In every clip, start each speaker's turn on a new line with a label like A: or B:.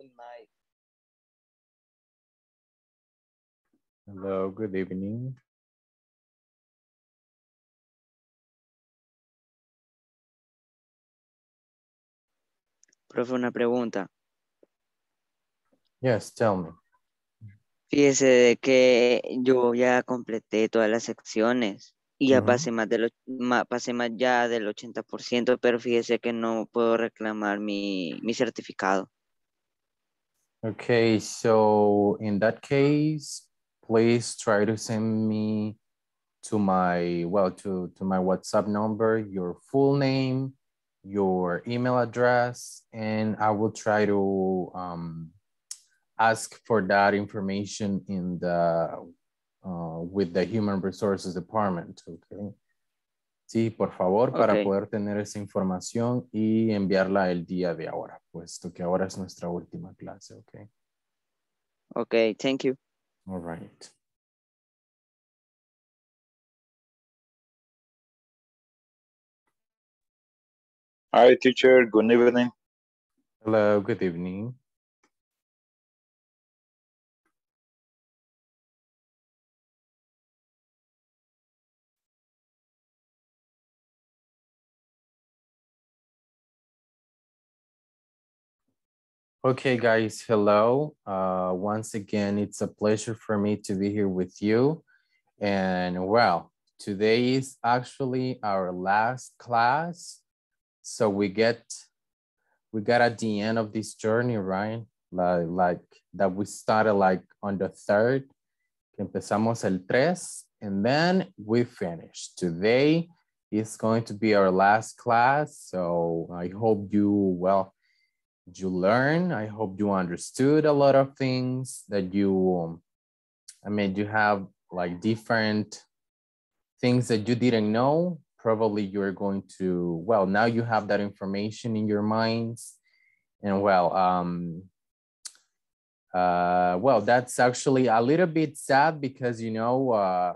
A: Good night.
B: Hello, good evening.
C: Profe, una pregunta.
B: Yes, tell me.
C: Fíjese de que yo ya completé todas las secciones y ya pasé más del, ma- pasé más ya del 80%, pero fíjese que no puedo reclamar mi, mi certificado.
B: Okay, so in that case, please try to send me to my, well, to, to my WhatsApp number, your full name, your email address, and I will try to um, ask for that information in the, uh, with the Human Resources Department, okay? Sí, por favor, para
C: Ok.
B: poder tener esa información y enviarla el día de ahora, puesto que ahora es nuestra última clase, okay?
C: Ok, thank you.
B: All right.
D: Hi, teacher. Good evening.
B: Hello, good evening. Okay, guys, hello. Uh, once again, it's a pleasure for me to be here with you. And well, today is actually our last class. So we get, we got at the end of this journey, right? Like, like that we started like on the third, empezamos el tres, and then we finished. Today is going to be our last class. So I hope you, well, you learn. I hope you understood a lot of things that you, I mean, you have like different things that you didn't know. Probably you're going to, well, now you have that information in your minds. And well, um, uh, well, that's actually a little bit sad because, you know, uh,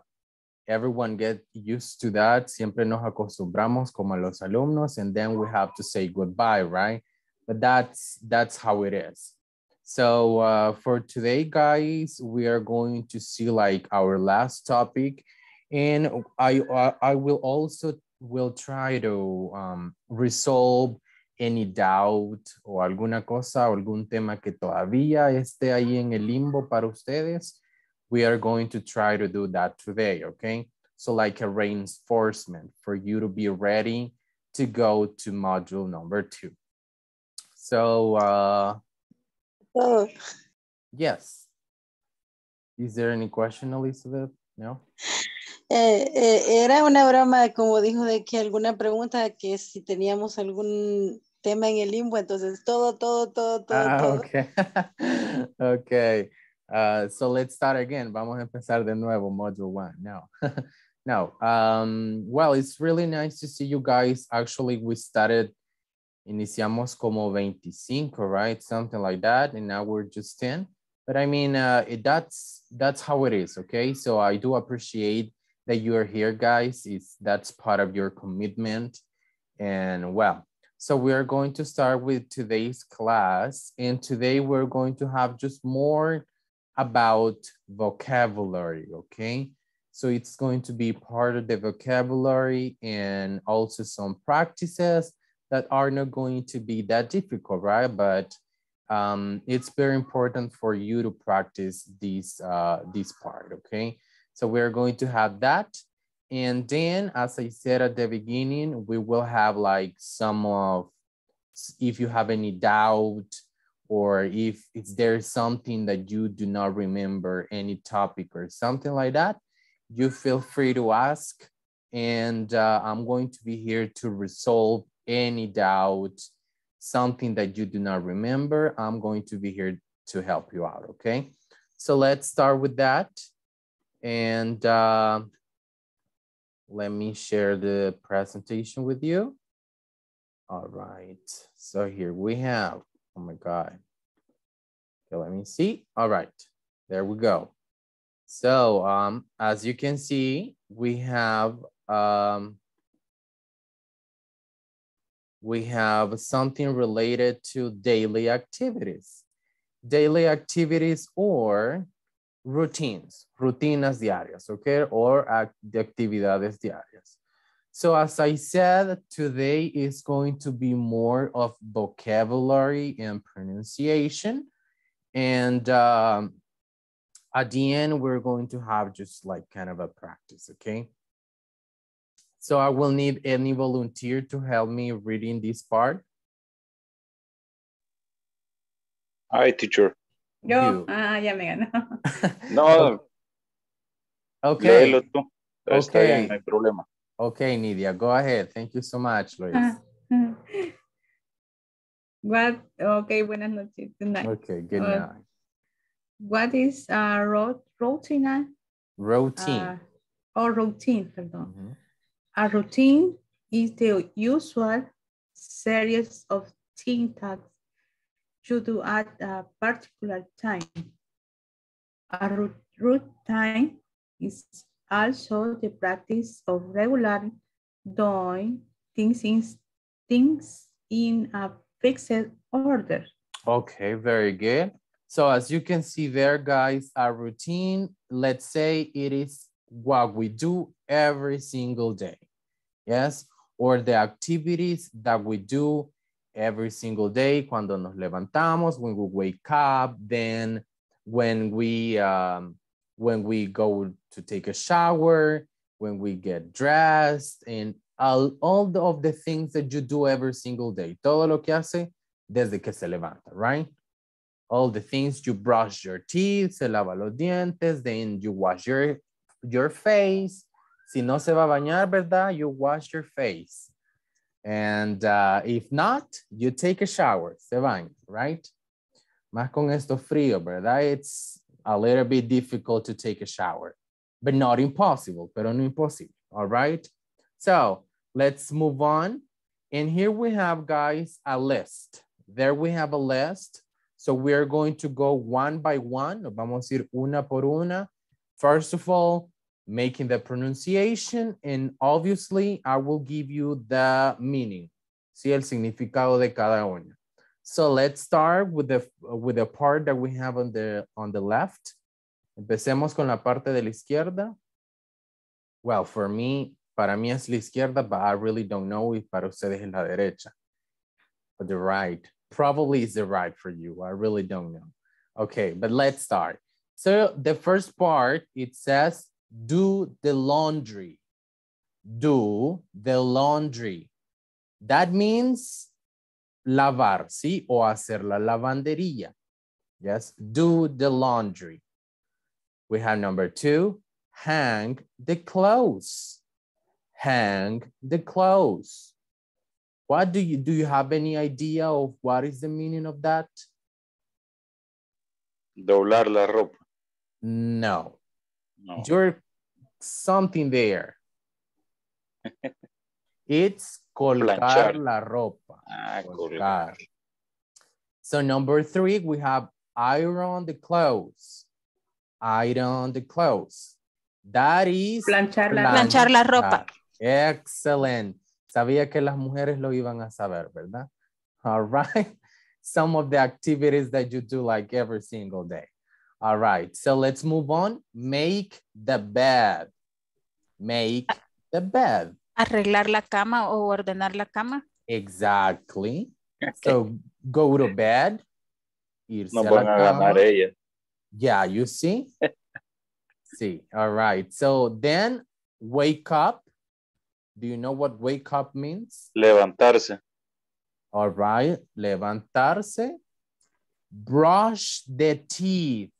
B: everyone get used to that. Siempre nos acostumbramos como los alumnos and then we have to say goodbye, right? But that's that's how it is. So uh, for today, guys, we are going to see like our last topic, and I I- I will also will try to um, resolve any doubt o alguna cosa o algún tema que todavía esté ahí en el limbo para ustedes. We are going to try to do that today, okay? So like a reinforcement for you to be ready to go to module number two. So uh,
E: Oh,
B: yes. Is there any question, Elizabeth? No?
E: eh, eh, era una broma, como dijo, de que alguna pregunta, que si teníamos algún tema en el limbo, entonces todo, todo, todo, todo,
B: Ah,
E: todo.
B: okay. okay. Uh, so let's start again. Vamos a empezar de nuevo, module one. No, no. Um, well, it's really nice to see you guys. Actually, we started, iniciamos como 25, right? Something like that. And now we're just 10. But I mean, uh, it, that's, that's how it is, okay? So I do appreciate that you are here, guys. It's, that's part of your commitment. And well, so we are going to start with today's class. And today we're going to have just more about vocabulary, okay? So it's going to be part of the vocabulary and also some practices that are not going to be that difficult, right? But um, it's very important for you to practice this, uh, this part, okay? So we're going to have that. And then, as I said at the beginning, we will have like some of, if you have any doubt or if it's there something that you do not remember any topic or something like that, you feel free to ask. And uh, I'm going to be here to resolve any doubt, something that you do not remember. I'm going to be here to help you out, okay? So let's start with that. And uh, let me share the presentation with you. All right, so here we have, oh my God. Okay, let me see. All right, there we go. So um, as you can see, we have um, we have something related to daily activities. daily activities or routines, rutinas diarias, okay? Or act de actividades diarias. So as I said, today is going to be more of vocabulary and pronunciation. And um, at the end, we're going to have just like kind of a practice, okay? So I will need any volunteer to help me reading this part.
D: Hi, teacher.
A: Yo,
B: You.
A: ah, ya me ganó.
D: No,
B: Okay,
D: léelo tú. Está
B: Okay.
D: bien, no hay problema.
B: okay, Nidia, go ahead. Thank you so much, Luis.
A: Ah. What, okay, buenas noches. Good night.
B: Okay, good
A: Uh,
B: night.
A: What is a ro routine?
B: Routine.
A: Uh, or routine, perdón.
B: Mhm.
A: A routine is the usual series of things that you do at a particular time. A routine is also the practice of regular doing things in, things in a fixed order.
B: Okay, very good. So as you can see there, guys, a routine, let's say it is what we do every single day. Yes, or the activities that we do every single day cuando nos levantamos, when we wake up, then when we um, when we go to take a shower, when we get dressed, and all, all the- of the things that you do every single day. Todo lo que hace desde que se levanta, right? All the things you brush your teeth, se lava los dientes, then you wash your, your face. Si no se va a bañar, ¿verdad? You wash your face. And uh, if not, you take a shower, se baña, right? Más con esto frío, ¿verdad? It's a little bit difficult to take a shower, but not impossible, pero no imposible, all right? So let's move on. And here we have, guys, a list. There we have a list. So we're going to go one by one. Vamos a ir una por una. First of all, making the pronunciation. And obviously, I will give you the meaning. Sí, el significado de cada una. So let's start with the, with the part that we have on the, on the left. Empecemos con la parte de la izquierda. Well, for me, para mí es la izquierda, but I really don't know if para ustedes es la derecha. Or the right. Probably is the right for you. I really don't know. Okay, but let's start. So the first part, it says, do the laundry. Do the laundry. That means lavar, ¿sí? O hacer la lavandería. Yes, do the laundry. We have number two, hang the clothes. Hang the clothes. What do you, do you have any idea of what is the meaning of that?
D: Doblar la ropa.
B: No,
D: No.
B: Something there. It's colgar
D: Planchar.
B: la ropa.
D: Ah,
B: Colgar. So number three, we have iron the clothes. Iron the clothes. That is
A: Planchar la
F: Planchar la ropa.
B: Excellent. Sabía que las mujeres lo iban a saber, ¿verdad? All right. Some of the activities that you do like every single day. All right. So let's move on. Make the bed. Make the bed.
F: Arreglar la cama o ordenar la cama.
B: Exactly. So go to bed. Irse
D: No
B: a la
D: van a ganar ella.
B: Yeah, you see? see, all right. So then wake up. Do you know what wake up means?
D: Levantarse.
B: All right, levantarse. Brush the teeth.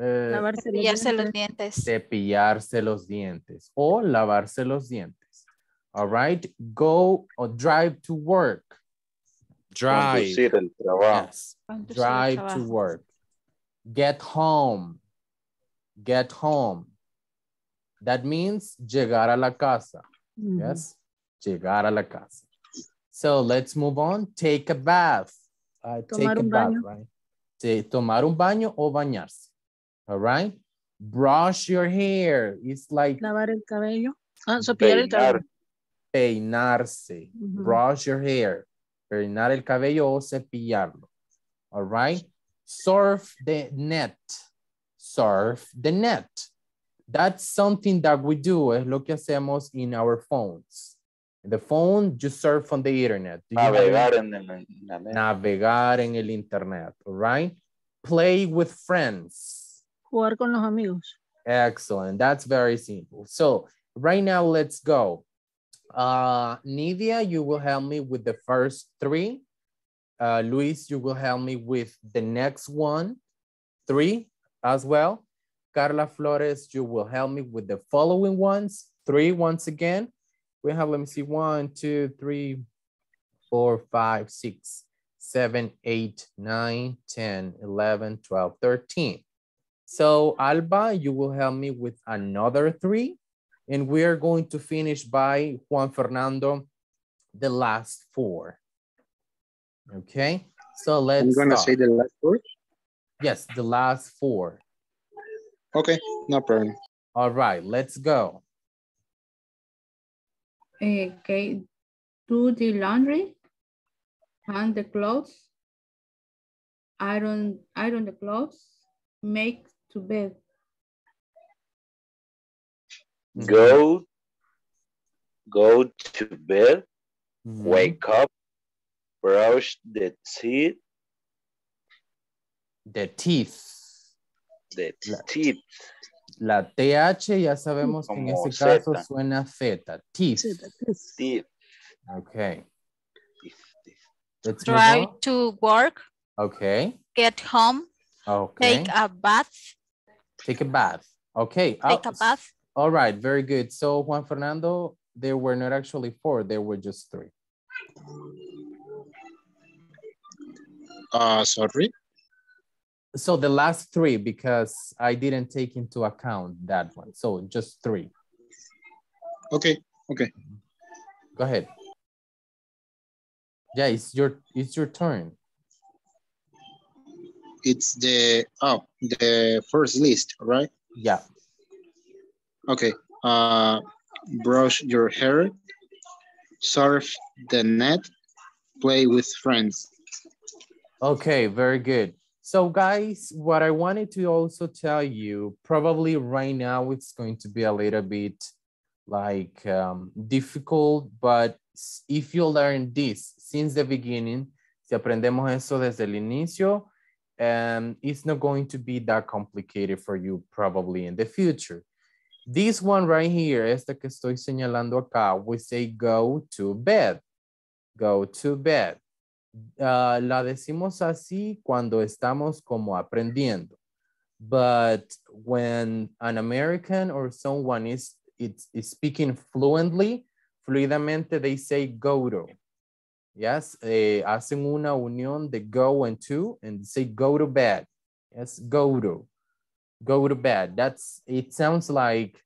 B: Eh,
E: Lavarse los
F: Cepillarse los
E: dientes.
B: cepillarse los dientes o lavarse los dientes. All right, go or drive to work. Drive.
D: Conducir el trabajo.
B: Yes.
F: Conducir el
B: drive to work. Get home. Get home. That means llegar a la casa.
E: Ujú.
B: Yes. Llegar a la casa. So let's move on. Take a bath. Uh, take a
E: un
B: bath,
E: baño.
B: right? Tomar un baño o bañarse. All right. Brush your hair. It's like
E: Lavar el cabello. Ah, cepillar el
D: Peinar.
E: cabello.
B: peinarse.
E: Ujú.
B: Brush your hair. Peinar el cabello o cepillarlo. All right. surf the net. Surf the net. That's something that we do, es lo que hacemos in our phones. The phone, you surf on the internet. Do you have any-
D: Navegar en, el- en la
B: navegar en el internet, all right? Play with friends.
G: Jugar con los amigos.
B: Excellent, that's very simple. So right now, let's go. Uh, Nidia, you will help me with the first three. Uh, Luis, you will help me with the next one, three as well. Carla Flores, you will help me with the following ones, three once again. We have, let me see, one, two, three, four, five, six, seven, eight, nine, 10, 11, 12, 13. So Alba, you will help me with another three. And we are going to finish by Juan Fernando, the last four. Okay, so let's
H: I'm gonna
B: start.
H: say the last word.
B: Yes, the last four.
H: Okay, no problem.
B: All right, let's go.
A: Okay, do the laundry, hang the clothes, iron, iron the clothes, make to bed,
D: Go, go to bed,
B: Mhm.
D: wake up, brush the teeth,
B: The teeth.
D: the teeth,
B: La TH ya sabemos que en
D: Como
B: este caso suena Z. Teeth.
D: teeth,
B: Okay. Let's move
F: Drive
B: on.
F: to work,
B: Okay.
F: get home,
B: Okay.
F: take a bath,
B: Take a bath. Okay.
F: take
B: oh,
F: a bath.
B: All right. Very good. So Juan Fernando, there were not actually four. There were just three.
H: Uh, sorry.
B: So the last three, because I didn't take into account that one. So just three.
H: Okay, okay.
B: Go ahead. Yeah, it's your it's your turn.
H: It's the, oh, the first list, right?
B: Yeah.
H: Okay. Uh, brush your hair, surf the net, play with friends.
B: Okay, very good. So guys, what I wanted to also tell you, probably right now it's going to be a little bit like um, difficult, but if you learn this since the beginning, si aprendemos eso desde el inicio, um, it's not going to be that complicated for you probably in the future. This one right here, esta que estoy señalando acá, we say go to bed. Go to bed. Ah, la decimos así cuando estamos como aprendiendo. But when an American or someone is, it's, is speaking fluently, fluidamente, they say go to. Yes, eh, hacen una unión de go and to and say go to bed. Yes, go to. Go to bed. That's, it sounds like,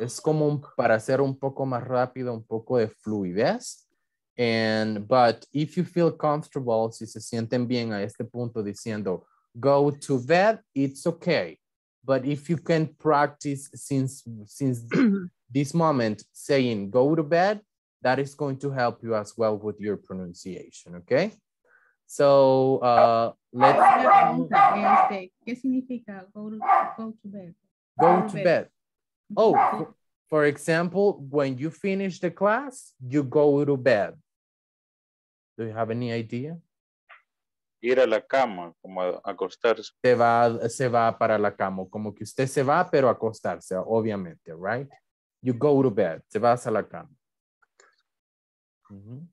B: es como para hacer un poco más rápido, un poco de fluidez. And, but if you feel comfortable, si se sienten bien a este punto diciendo go to bed, it's okay. But if you can practice since, since this moment saying go to bed, that is going to help you as well with your pronunciation, okay? So, uh, let's
A: Una pregunta, este, ¿qué significa go to, go to bed?
B: go to bed. Oh, for- for example, when you finish the class, you go to bed. Do you have any idea?
D: ir a la cama, como a acostarse.
B: se va, se va para la cama, como que usted se va, pero acostarse, obviamente, right? You go to bed, se vas a la cama. Mhm.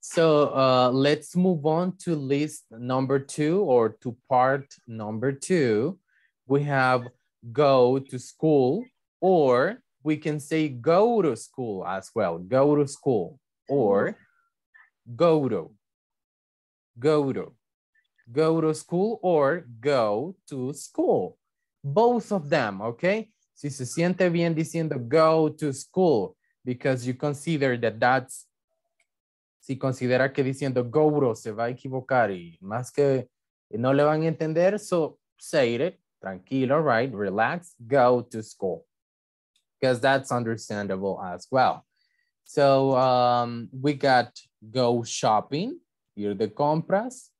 B: So uh, let's move on to list number two or to part number two. We have go to school or we can say go to school as well. Go to school or go to, go to go to school or go to school. Both of them, okay? Si se siente bien diciendo go to school because you consider that that's, si considera que diciendo go to se va a equivocar y más que no le van a entender, so say it, tranquilo, right? Relax, go to school because that's understandable as well. So um, we got go shopping, ir de compras,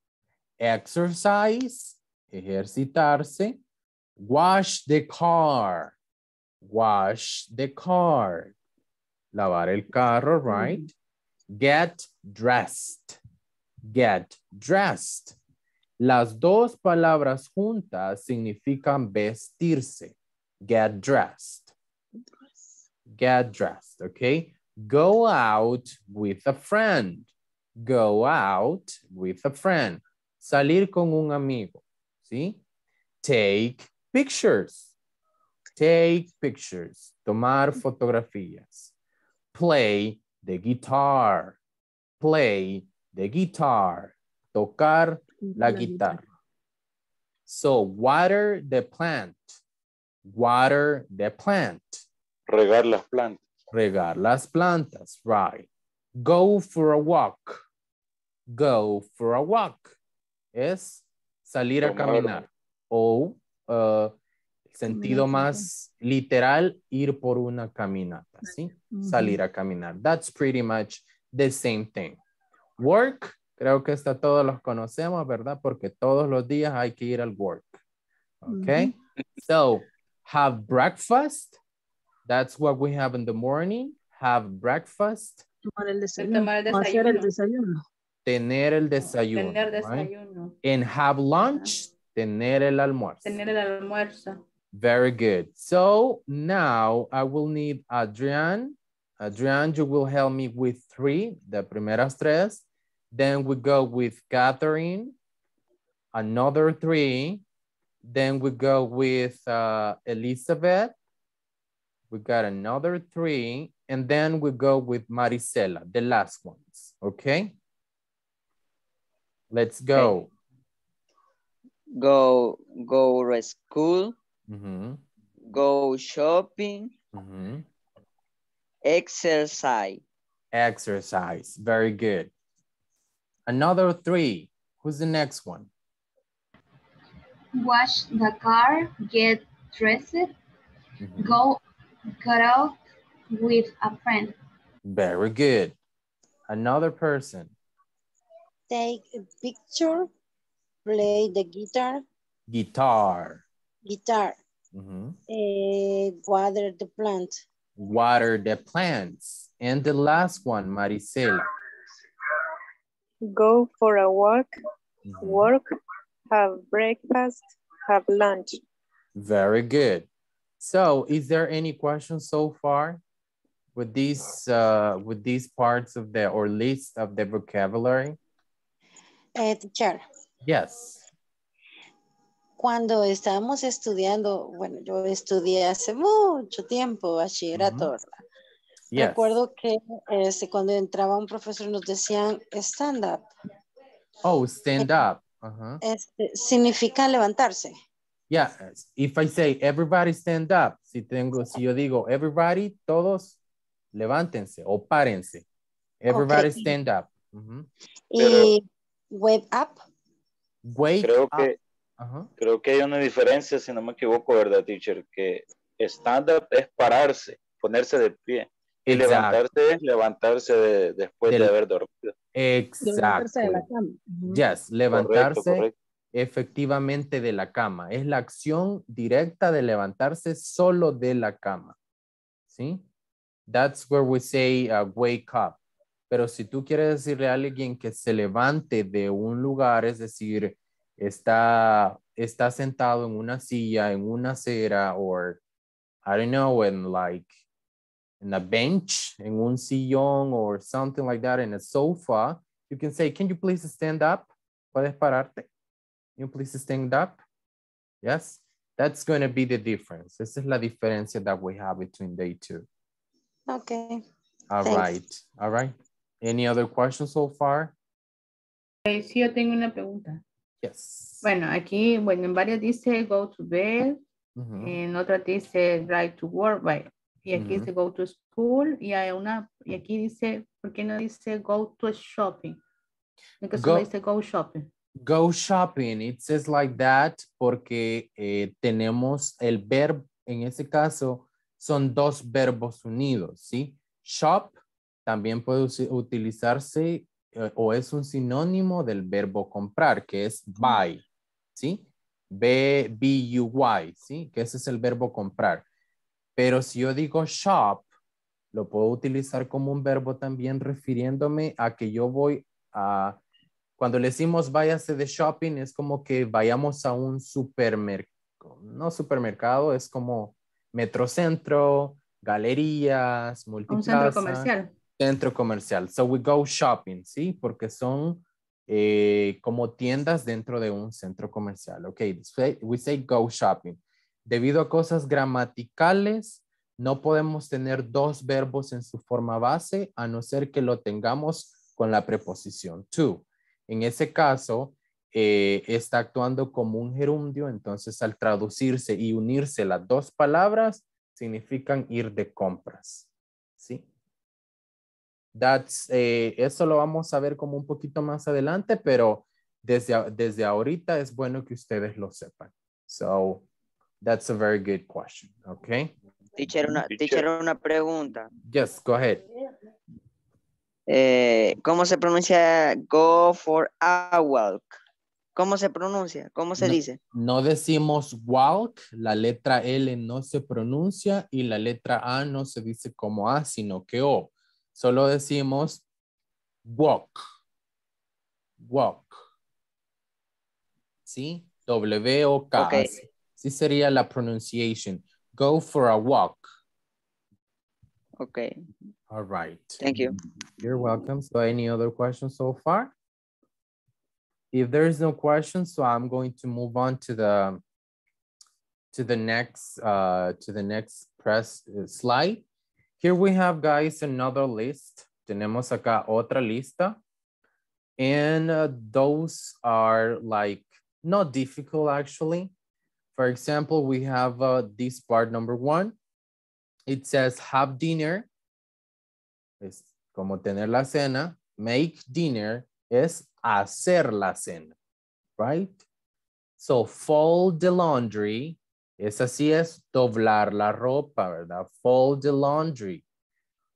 B: exercise, ejercitarse. Wash the car. Wash the car. Lavar el carro, right? Get dressed. Get dressed. Las dos palabras juntas significan vestirse. Get dressed. Get dressed, okay? Go out with a friend. Go out with a friend. Salir con un amigo, ¿sí? Take pictures. Take pictures. Tomar fotografías. Play the guitar. Play the guitar. Tocar la guitarra. So water the plant. Water the plant.
D: Regar las plantas.
B: Regar las plantas, right. Go for a walk. Go for a walk. Es salir a caminar. O uh, sentido más literal, ir por una caminata, ¿sí? Salir a caminar. That's pretty much the same thing. Work, creo que esta todos los conocemos, ¿verdad? Porque todos los días hay que ir al work. Okay? So, have breakfast. That's what we have in the morning. Have breakfast.
E: Tomar el
A: tomar el
E: O hacer el
A: desayuno.
E: desayuno.
B: Tener el desayuno.
A: Tener
B: right?
A: desayuno.
B: And have lunch. Tener el almuerzo.
A: Tener el almuerzo.
B: Very good. So now I will need Adrian. Adrian, you will help me with three, the primeras tres. Then we go with Catherine, another three. Then we go with uh, Elizabeth. We got another three. And then we go with Maricela, the last ones, okay? Let's go.
C: Go, go to school,
B: Mhm,
C: go shopping,
B: mhm.
C: exercise.
B: Exercise. Very good. Another three. Who's the next one?
G: wash the car, get dressed,
B: Mhm.
G: go cut out with a friend.
B: Very good. Another person.
E: Take a picture, play the guitar,
B: Guitar.
E: Guitar,
B: Mhm.
E: eh, water the plant,
B: Water the plants. And the last one, Maricela.
I: Go for a walk,
B: Mhm.
I: work, have breakfast, have lunch.
B: Very good. So is there any questions so far with these uh, with these parts of the or list of the vocabulary?
E: Eh, teacher,
B: Yes.
E: Cuando estábamos estudiando, bueno, yo estudié hace mucho tiempo bachillerato, ¿verdad?
B: Yes.
E: Recuerdo que este, cuando entraba un profesor nos decían stand up,
B: Oh, stand up. Uh-huh.
E: este, significa levantarse.
B: Yeah, if I say everybody stand up, si tengo, si yo digo everybody, todos levántense o párense. Everybody
E: Ok.
B: stand up. Ujú.
E: Y wake up,
B: Wake
D: Creo
B: up.
D: que,
B: Ajá.
D: creo que hay una diferencia, si no me equivoco, ¿verdad, teacher? Que stand-up es pararse, ponerse de pie. Y
B: Exacto.
D: levantarse es levantarse de- después
B: Del-
D: de haber dormido.
E: levantarse de la
B: Exacto.
E: cama. Ujú.
B: Yes, levantarse
D: Correcto, correcto.
B: efectivamente de la cama. Es la acción directa de levantarse solo de la cama. ¿Sí? That's where we say uh, wake up. Pero si tú quieres decirle a alguien que se levante de un lugar, es decir, está, está sentado en una silla, en una acera, or I don't know, en like, in a bench, en un sillón, or something like that, in a sofa, you can say, can you please stand up? ¿Puedes pararte? You please stand up? Yes, that's going to be the difference. Esa es la diferencia that we have between the two.
E: Ok.
B: All
E: Thanks.
B: right, all right. Any other questions so far?
A: Eh, sí, yo tengo una pregunta.
B: Yes.
A: Bueno, aquí, bueno, en varias dice go to bed,
B: Ujú.
A: en otras dice drive to work, right? Y aquí
B: Ujú.
A: dice go to school, y hay una, y aquí dice, ¿por qué no dice go to shopping? En que solo
B: Go-
A: dice go shopping.
B: Go shopping, it says like that porque eh, tenemos el verbo, en ese caso, son dos verbos unidos, ¿sí? Shop también puede utilizarse o es un sinónimo del verbo comprar, que es buy, ¿sí? B, B, U, Y, ¿sí? Que ese es el verbo comprar. Pero si yo digo shop, lo puedo utilizar como un verbo también refiriéndome a que yo voy a, cuando le decimos váyase de shopping, es como que vayamos a un supermercado, no supermercado, es como metrocentro, galerías, multiplaza.
A: Un centro comercial.
B: Centro comercial. So we go shopping, ¿sí? Porque son eh, como tiendas dentro de un centro comercial. Ok, we say go shopping. Debido a cosas gramaticales, no podemos tener dos verbos en su forma base a no ser que lo tengamos con la preposición to. En ese caso, eh, está actuando como un gerundio, entonces al traducirse y unirse las dos palabras, significan ir de compras. ¿Sí? That's, eh, eso lo vamos a ver como un poquito más adelante, pero desde, desde ahorita es bueno que ustedes lo sepan. So, that's a very good question, okay?
C: Teacher, una, teacher, una pregunta.
B: Yes, go ahead.
C: Eh, ¿Cómo se pronuncia go for a walk? ¿Cómo se pronuncia? ¿Cómo se
B: no,
C: dice?
B: No decimos walk, la letra L no se pronuncia y la letra A no se dice como A, sino que O. Solo decimos walk. Walk. ¿Sí? W o K.
C: Okay.
B: Sí sería la pronunciation. Go for a walk.
C: Okay.
B: All right.
C: Thank you.
B: You're welcome. So any other questions so far? If there is no questions, so I'm going to move on to the to the next uh, to the next press uh, slide. Here we have, guys, another list. Tenemos acá otra lista. And uh, those are like not difficult, actually. For example, we have uh, this part number one. It says have dinner. Es como tener la cena. Make dinner es hacer la cena, right? So fold the laundry. Es así es doblar la ropa, ¿verdad? Fold the laundry.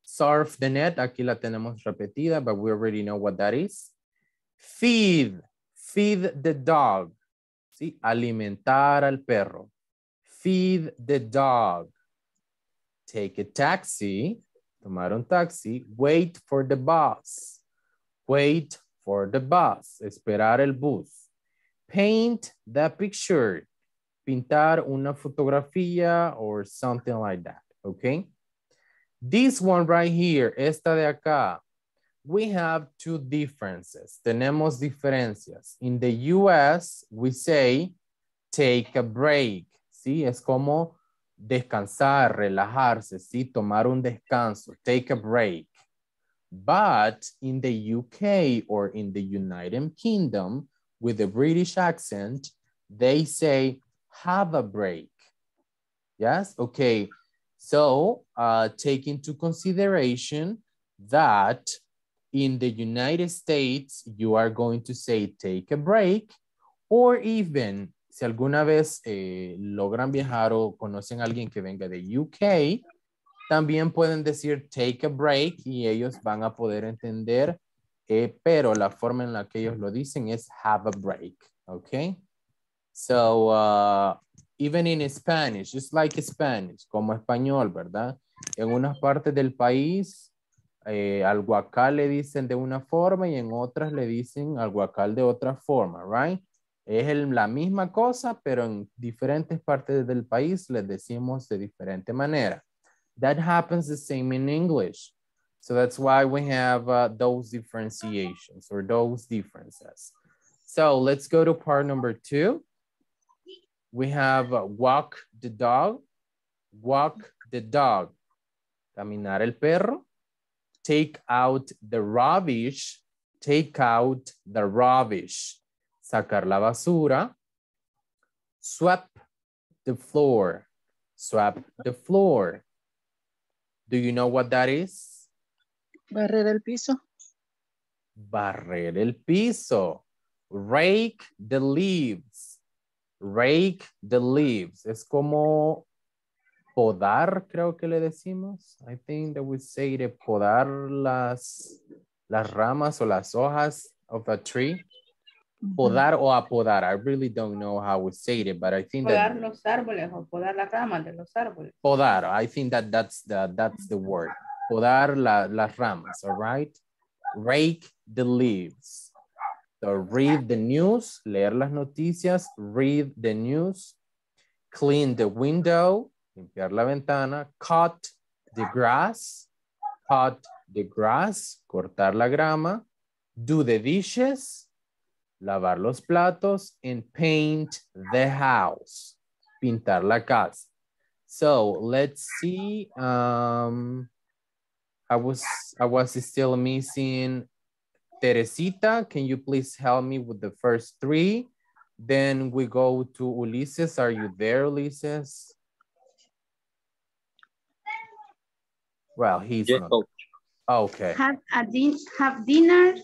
B: Surf the net. Aquí la tenemos repetida, but we already know what that is. Feed. Feed the dog. ¿Sí? Alimentar al perro. Feed the dog. Take a taxi. Tomar un taxi. Wait for the bus. Wait for the bus. Esperar el bus. Paint the picture. Pintar una fotografía or something like that. Okay. This one right here, esta de acá, we have two differences. Tenemos diferencias. In the US, we say take a break. ¿sí? Es como descansar, relajarse, ¿sí? Tomar un descanso, take a break. But in the UK or in the United Kingdom, with a British accent, they say have a break. Yes, okay. So uh, take into consideration that in the United States, you are going to say take a break or even si alguna vez eh, logran viajar o conocen a alguien que venga de UK, también pueden decir take a break y ellos van a poder entender, eh, pero la forma en la que ellos lo dicen es have a break, okay? So, uh, even in Spanish, just like Spanish, como español, ¿verdad? En unas partes del país, eh, al guacal le dicen de una forma y en otras le dicen al guacal de otra forma, right? Es el, la misma cosa, pero en diferentes partes del país les decimos de diferente manera. That happens the same in English. So that's why we have uh, those differentiations or those differences. So let's go to part number two. We have uh, walk the dog, walk the dog, caminar el perro, take out the rubbish, take out the rubbish, sacar la basura, swap the floor, swap the floor. Do you know what that is?
E: Barrer el piso.
B: Barrer el piso. Rake the leaves. Rake the leaves. Es como podar, creo que le decimos. I think that we say de podar las, las ramas o las hojas of a tree. Podar o apodar. I really don't know how we say it, but I think that
A: los árboles o podar las ramas de los árboles.
B: podar. I think that that's the that's the word. Podar la, las ramas, all right? Rake the leaves. So read the news, leer las noticias, read the news, clean the window, limpiar la ventana, cut the grass, cut the grass, cortar la grama, do the dishes, lavar los platos, and paint the house, pintar la casa. So let's see. Um, I was I was still missing Teresita. Can you please help me with the first three? Then we go to Ulises. Are you there, Ulises? Well, he's
J: Yes,
B: not.
J: coach.
B: Okay.
K: Have a din have dinner,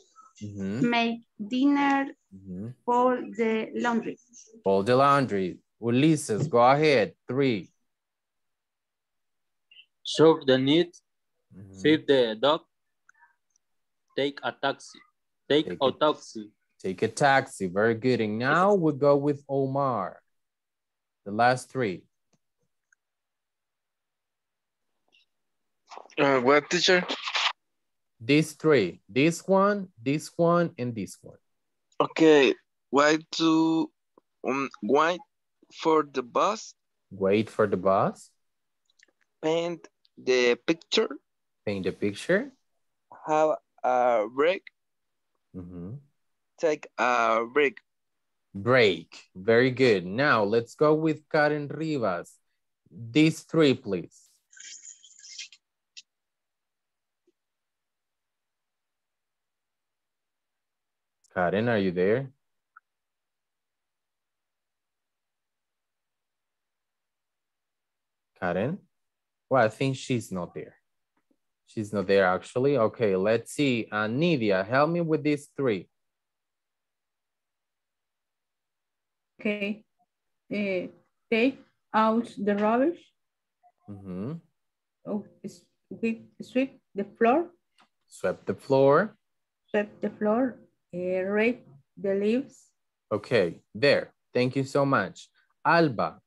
B: Mhm,
K: make dinner,
B: mhm.
K: fold the laundry.
B: Fold the laundry. Ulises, go ahead. Three.
J: Serve the need,
B: Mhm.
J: feed the dog, take a taxi. Take,
B: Take
J: a
B: it.
J: taxi.
B: Take a taxi. Very good. And now we go with Omar. The last three.
L: Uh, what teacher?
B: These three. This one, this one, and this one.
L: Okay, wait to um wait for the bus,
B: Wait for the bus.
L: paint the picture,
B: Paint the picture.
L: have a break,
B: Mhm.
L: take a break.
B: Break. Very good. Now let's go with Karen Rivas. These three, please. Karen, are you there? Karen? Well, I think she's not there. She's not there actually. Okay, let's see. Uh, Nidia, help me with these three.
A: Okay. Eh, take out the rubbish.
B: Mhm.
A: Oh, sweep, sweep the floor.
B: Sweep the floor.
A: Sweep the floor. Eh, rake the leaves.
B: Okay, there. Thank you so much. Alba.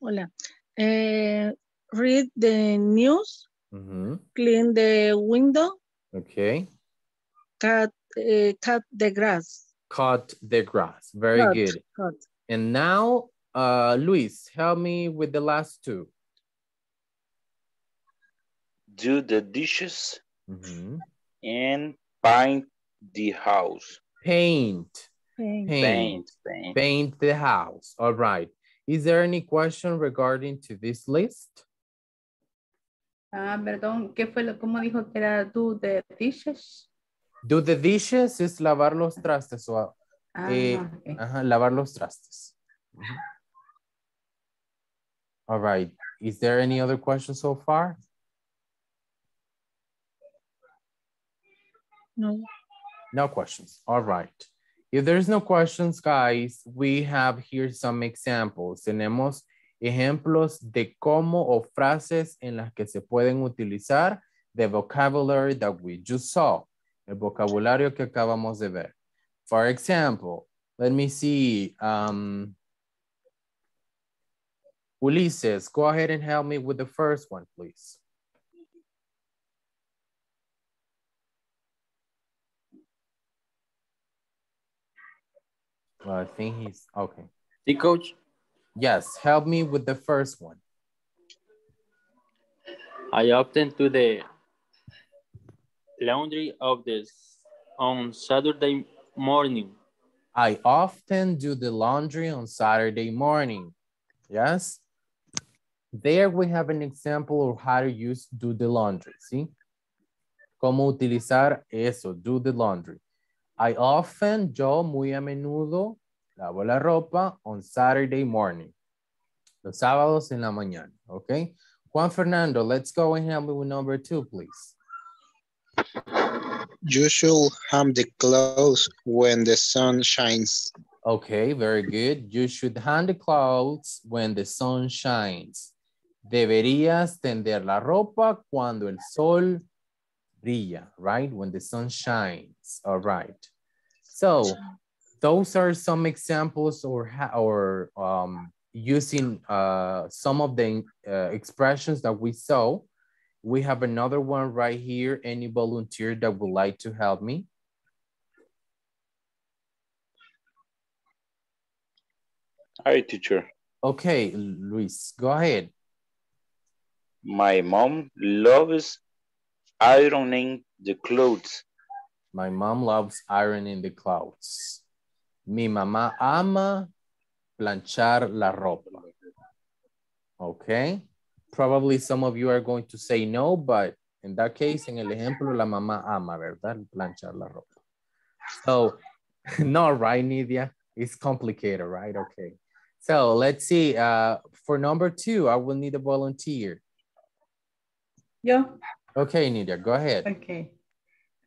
M: Hola. Eh, read the news,
B: Mhm.
M: clean the window,
B: Okay.
M: cut, eh, cut the grass.
B: Cut the grass. Very
M: Cut,
B: good.
M: cut.
B: And now, uh, Luis, help me with the last two.
D: Do the dishes
B: Mhm.
D: and paint the house.
B: Paint.
M: Paint.
B: Paint.
D: Paint, paint.
B: Paint the house. All right. Is there any question regarding to this list?
A: Ah, perdón, ¿qué fue lo, cómo dijo que era do the dishes?
B: Do the dishes es lavar los trastes o
A: Ah,
B: eh, ajá, lavar los trastes. All right. Is there any other question so far?
M: No.
B: No questions. All right. If there's no questions, guys, we have here some examples. Tenemos ejemplos de cómo o frases en las que se pueden utilizar the vocabulary that we just saw. El vocabulario que acabamos de ver. For example, let me see. Um, Ulises, go ahead and help me with the first one, please. I think he's okay.
J: Sí, coach.
B: Yes, help me with the first one.
J: I often do the laundry of this on Saturday morning.
B: I often do the laundry on Saturday morning. Yes. There we have an example of how to use do the laundry, ¿sí? Cómo utilizar eso, do the laundry. I often, yo muy a menudo, lavo la ropa on Saturday morning. Los sábados en la mañana, okay? Juan Fernando, let's go and help me with number two, please.
H: You should hang the clothes when the sun shines.
B: Okay, very good. You should hang the clothes when the sun shines. Deberías tender la ropa cuando el sol brilla, right? When the sun shines, all right. So those are some examples or, or um, using uh, some of the uh, expressions that we saw. We have another one right here. Any volunteer that would like to help me?
D: Hi, teacher.
B: Okay, Luis, go ahead.
D: My mom loves ironing the clothes.
B: My mom loves ironing the clothes. Mi mamá ama planchar la ropa. Okay. Probably some of you are going to say no, but in that case, en el ejemplo, la mamá ama, ¿verdad? Planchar la ropa. So, no, right, Nidia? It's complicated, right? Okay. So let's see. Uh, for number two, I will need a volunteer.
A: Yo,
B: Okay, Nidia, go ahead.
A: okay.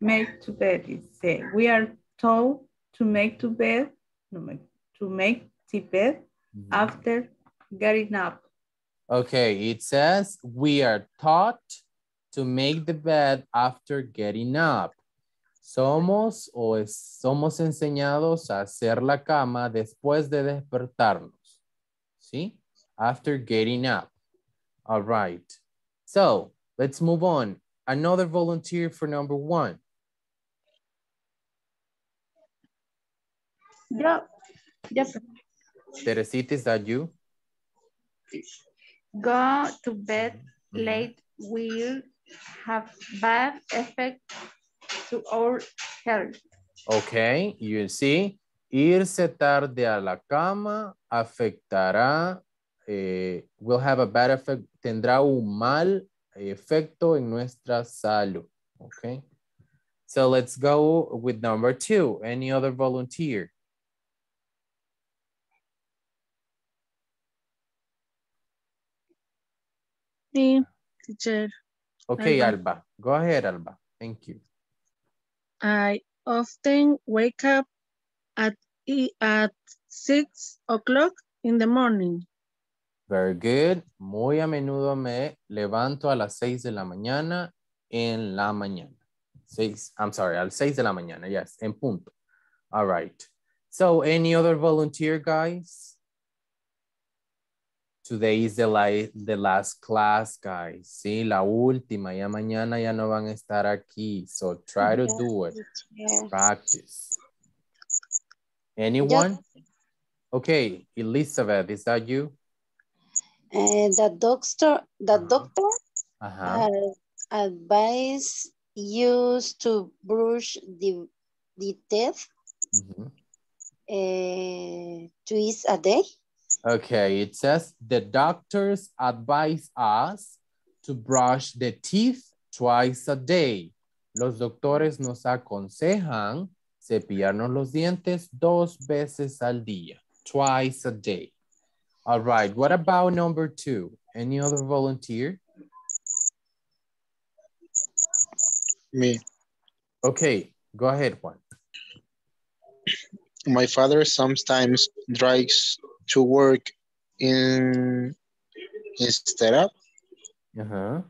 A: Make to bed say, we are told to make to bed, to make the bed mm-hmm. after getting up.
B: Okay, it says we are taught to make the bed after getting up. Somos o es- somos enseñados a hacer la cama después de despertarnos. ¿Sí? After getting up. All right. So let's move on. Another volunteer for number one.
K: Yo, yo
B: Teresita, is that you?
K: go to bed late will have bad effect to our health.
B: Ok, you see, irse tarde a la cama afectará, eh, will have a bad effect, tendrá un mal efecto en nuestra salud. Ok. So let's go with number two. Any other volunteer?
M: Teacher.
B: Okay,
M: Alba.
B: Alba. Go ahead, Alba. Thank you.
M: I often wake up at at six o'clock in the morning.
B: Very good. Muy a menudo me levanto a las seis de la mañana en la mañana. Seis, I'm sorry, a las seis de la mañana, yes, en punto. All right. So any other volunteer, guys? Today is the, li- the last class, guys. Sí, la última. Ya mañana ya no van a estar aquí. So try to do it. Practice. Anyone? Okay, Elizabeth, is that you?
E: And the doctor, the doctor
B: Uh-huh.
E: uh, advise use to brush the, the teeth
B: Mhm.
E: uh, twice a day.
B: Okay, it says the doctors advise us to brush the teeth twice a day. Los doctores nos aconsejan cepillarnos los dientes dos veces al día, twice a day. All right, what about number two? Any other volunteer?
H: Me.
B: Okay, go ahead, Juan.
H: My father sometimes drives to work in instead of
B: Uh-huh.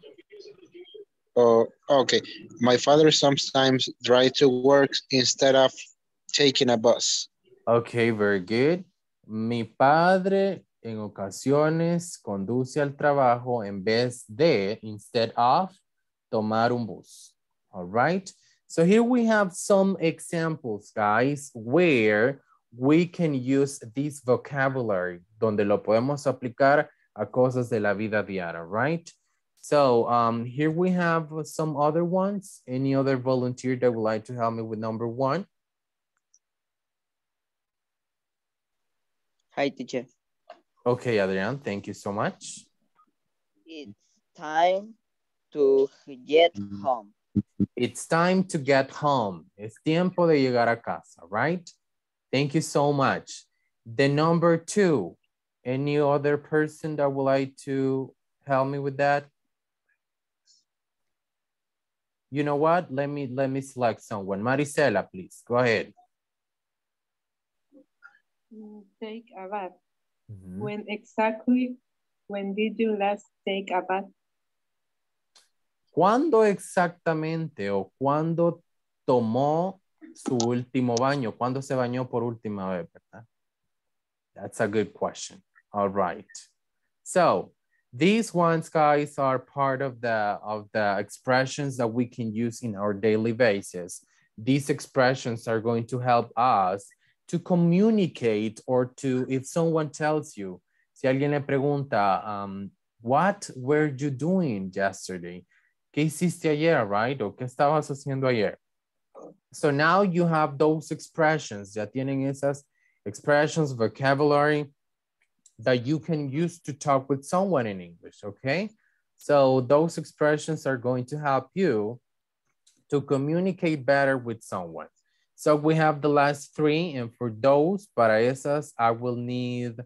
H: oh okay. My father sometimes drives to work instead of taking a bus.
B: Okay, very good. Mi padre en ocasiones conduce al trabajo en vez de, instead of, tomar un bus. All right. So here we have some examples, guys, where we can use this vocabulary, donde lo podemos aplicar a cosas de la vida diaria, right? So um, here we have some other ones. Any other volunteer that would like to help me with number one?
C: Hi, teacher.
B: Okay, Adrian, thank you so much.
C: It's time to get home.
B: It's time to get home. Es tiempo de llegar a casa, right? Thank you so much. The number two, any other person that would like to help me with that? You know what? Let me let me select someone. Maricela, please, go ahead.
I: Take a bath.
B: Mhm.
I: When exactly, when did you last take a bath?
B: ¿Cuándo exactamente o cuándo tomó su último baño? ¿Cuándo se bañó por última vez, verdad? That's a good question. All right. So these ones, guys, are part of the of the expressions that we can use in our daily basis. These expressions are going to help us to communicate or to, if someone tells you, si alguien le pregunta, um, what were you doing yesterday? ¿Qué hiciste ayer, right? ¿O qué estabas haciendo ayer? So now you have those expressions, ya tienen esas expressions, vocabulary that you can use to talk with someone in English, okay? So those expressions are going to help you to communicate better with someone. So we have the last three, and for those, para esas, I will need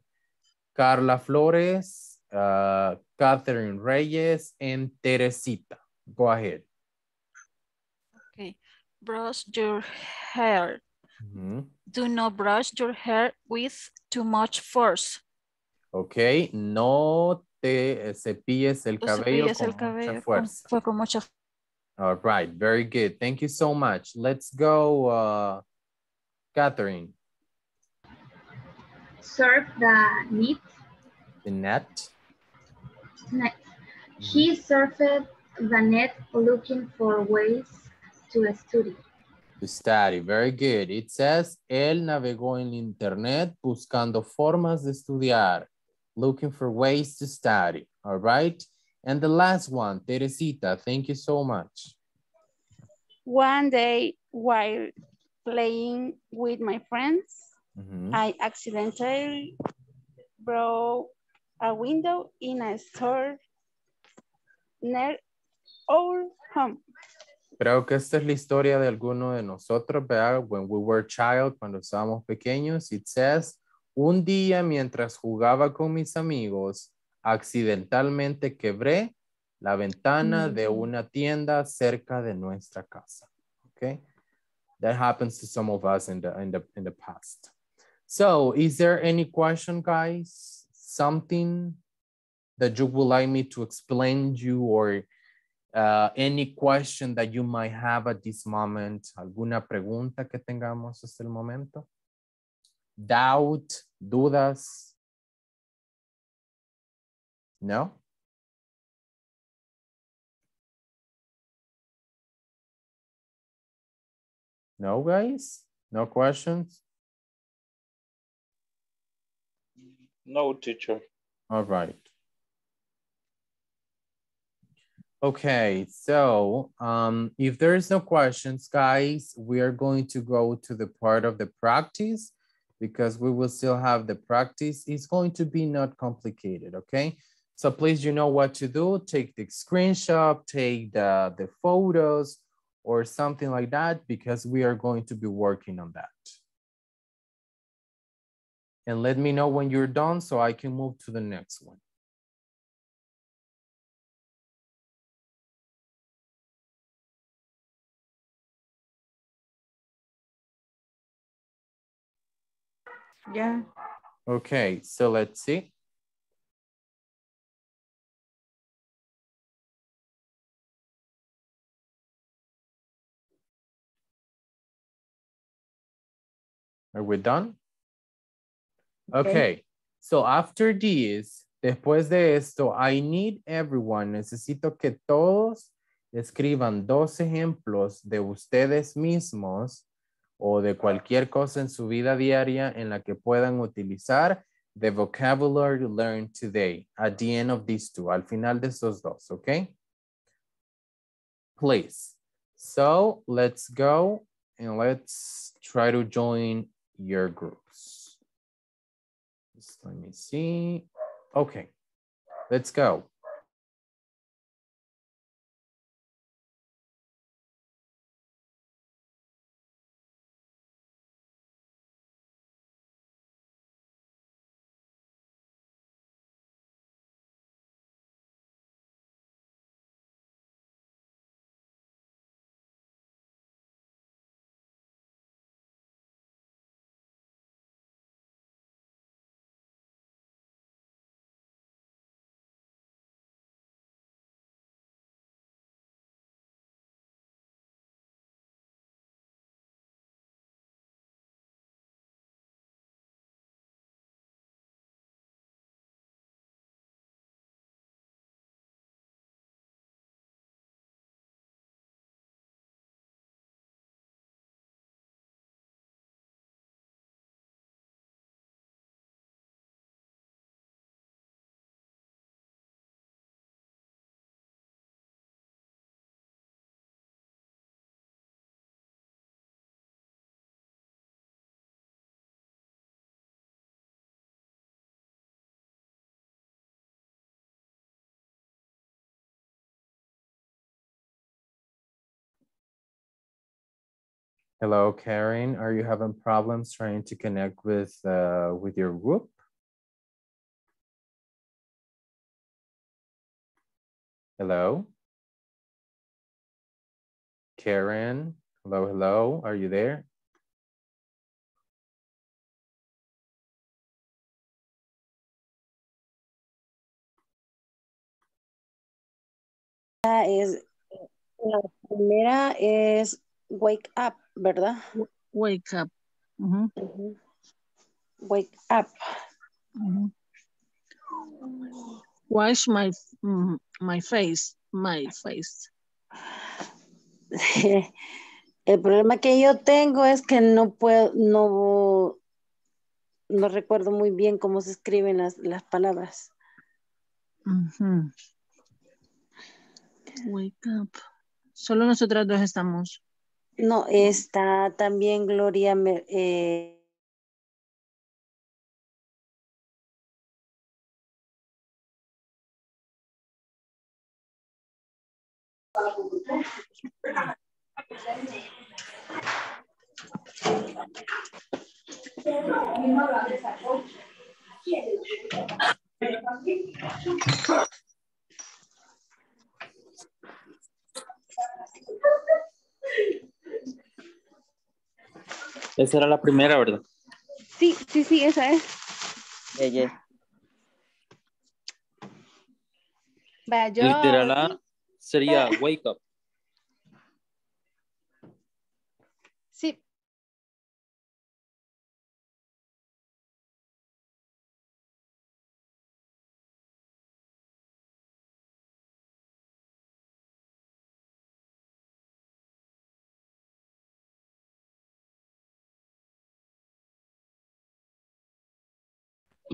B: Carla Flores, uh, Catherine Reyes, and Teresita. Go ahead.
F: Okay. Brush your hair.
B: Mhm.
F: Do not brush your hair with too much force.
B: Ok, no te cepilles el
F: No
B: cabello
F: cepilles
B: con
F: el
B: mucha
F: cabello con,
B: fuerza.
F: fue con mucha
B: All right, very good. Thank you so much. Let's go, uh, Catherine.
G: Serve the net.
B: The net.
G: net. He surfed the net looking for ways to study.
B: To study, very good. It says, él navegó en internet buscando formas de estudiar, looking for ways to study, all right? And the last one, Teresita, thank you so much.
I: One day while playing with my friends,
B: Mhm.
I: I accidentally broke a window in a store near our home.
B: Creo que esta es la historia de alguno de nosotros, ¿verdad? When we were child, cuando estábamos pequeños, it says, un día mientras jugaba con mis amigos, accidentalmente quebré la ventana de
I: Mm.
B: una tienda cerca de nuestra casa. Okay? That happens to some of us in the, in the, in the past. So, is there any question, guys? Something that you would like me to explain you or uh, any question that you might have at this moment? ¿Alguna pregunta que tengamos hasta el momento? Doubt, dudas? No? No, guys? No questions?
D: No, teacher.
B: All right. Okay, so um, if there's no questions, guys, we are going to go to the part of the practice because we will still have the practice. It's going to be not complicated, okay? So please, you know what to do. Take the screenshot, take the, the photos or something like that because we are going to be working on that. And let me know when you're done so I can move to the next one.
A: Yeah.
B: Okay, so let's see. Are we done? Okay, so after this, después de esto, I need everyone, necesito que todos escriban dos ejemplos de ustedes mismos o de cualquier cosa en su vida diaria en la que puedan utilizar the vocabulary learned today at the end of these two, al final de estos dos, okay? Please. So let's go and let's try to join your groups. Let me see. Okay, let's go. Hello, Karen. Are you having problems trying to connect with uh, with your group? Hello? Karen? Hello, hello. Are you there?
E: Ah, Es, la primera es wake up, ¿verdad?
M: Wake up.
E: Wake up.
M: Wash my, mm, my face, my face.
E: El problema que yo tengo es que no puedo, no, no recuerdo muy bien cómo se escriben las, las palabras.
M: Wake up. Solo nosotras dos estamos.
E: No, está también Gloria. Eh,
J: Esa era la primera, ¿verdad?
I: Sí, sí, sí, esa es.
C: Yeah, yeah.
I: Vaya, yo.
J: Literal A sería wake up.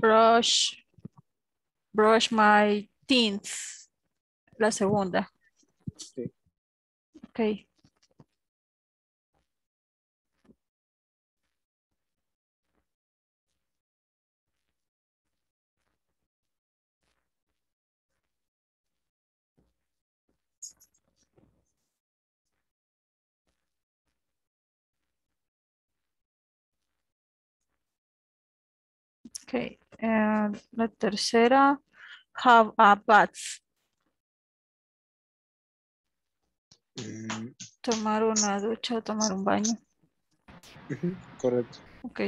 F: Brush, brush my teeth. La segunda.
J: Sí.
F: Ok. Ok. eh, la tercera, have a bath.
H: Mm,
F: Tomar una ducha o tomar un baño.
H: ujú, correcto.
F: Ok.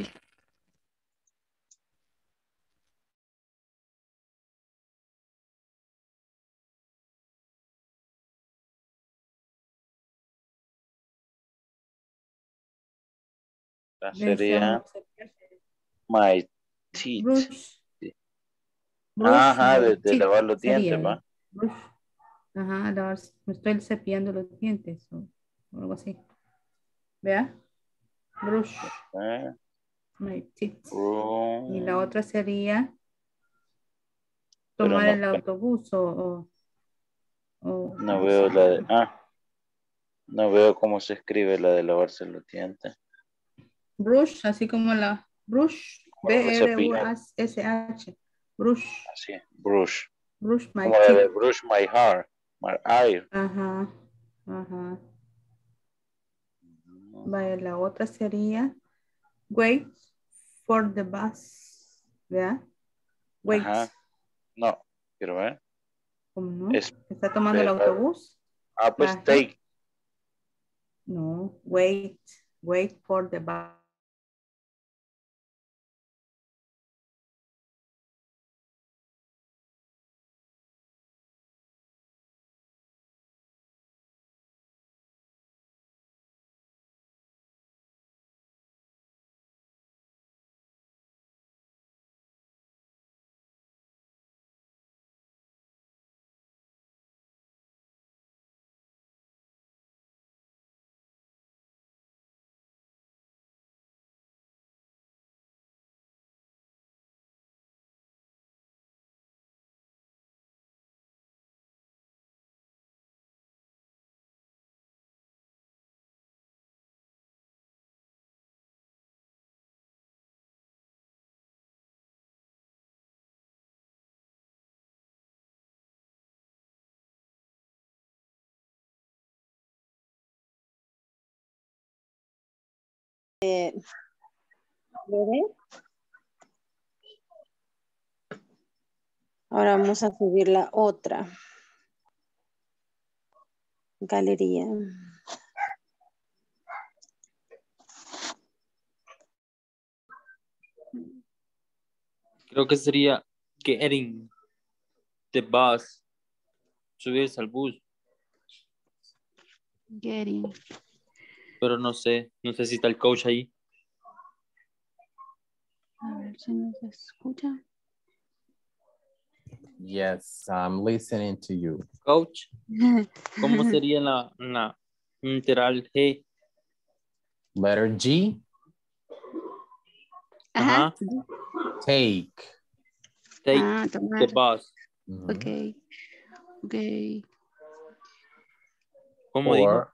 D: Sería my teeth.
A: Brush.
D: Sí.
A: Brush
D: Ajá, de, lavar los dientes. ¿va?
A: Brush. Ajá, lavar, me estoy cepillando los dientes o, o algo así. ¿Vea? Brush
D: Eh,
A: my teeth. Y la otra sería tomar
D: no,
A: el autobús o, o, o-
D: no
A: ¿cómo
D: veo la de... Ah, no veo cómo se escribe la de lavarse los dientes.
A: Brush, así como la brush. B-R-U-S-H. Brush,
D: Así, brush.
A: brush my teeth.
D: brush my hair. My hair.
A: Ajá, ajá. Vaya, la otra sería wait for the bus. ¿Verdad? Wait.
D: Ajá. No, quiero ver.
A: ¿Cómo no?
D: Es-
A: ¿Está tomando el autobús?
D: Ah, pues
A: Ajá.
D: take.
A: No, wait. Wait for the bus.
E: Eh. Ahora vamos a subir la otra. Galería.
J: Creo que sería getting the bus. Subirse al bus.
G: Getting.
J: Pero no sé. No sé si está el coach ahí.
G: A ver si nos escucha.
B: Yes, I'm listening to you.
J: Coach. ¿Cómo sería la, la literal G?
B: Letter G,
J: Ajá.
B: take.
J: Take
G: Ah,
J: the bus.
B: Mhm.
G: Ok. Ok.
J: ¿Cómo dijo?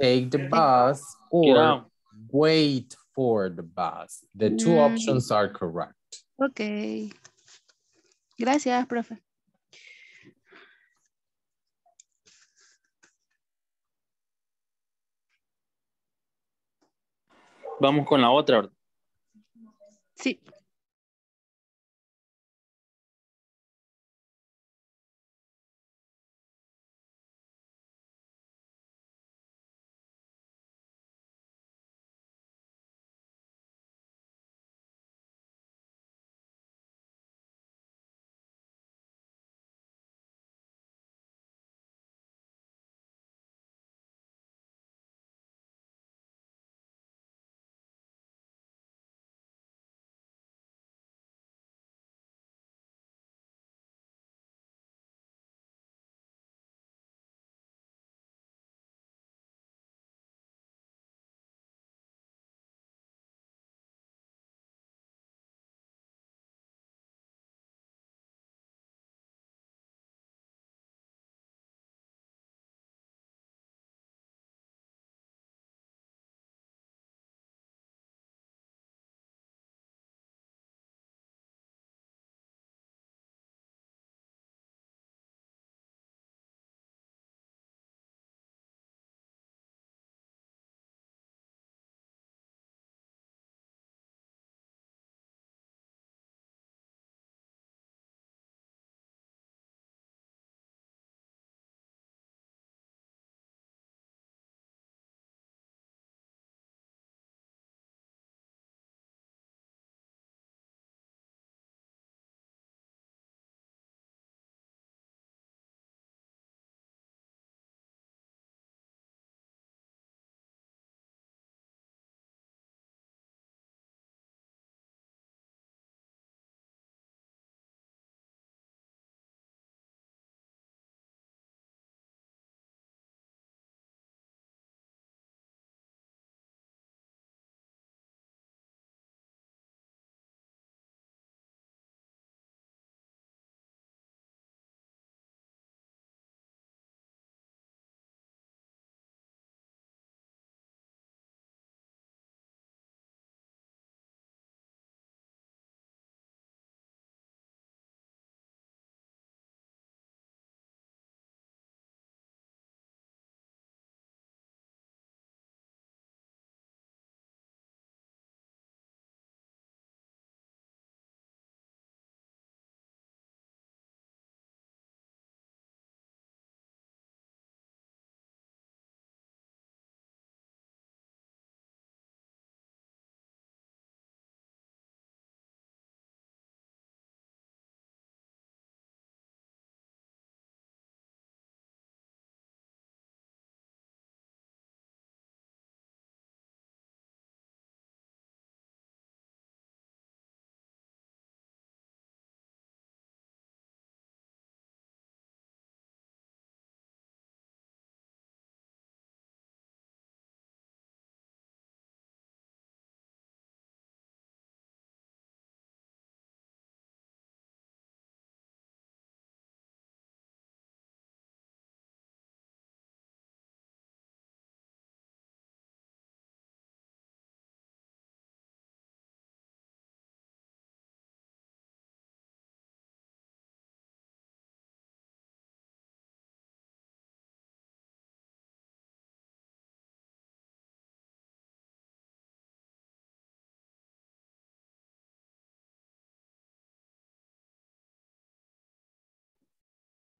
B: Take the bus or wait for the bus. The two
G: Mm.
B: options are correct.
G: Ok. Gracias, profe.
J: Vamos con la otra. ¿verdad?
G: Sí.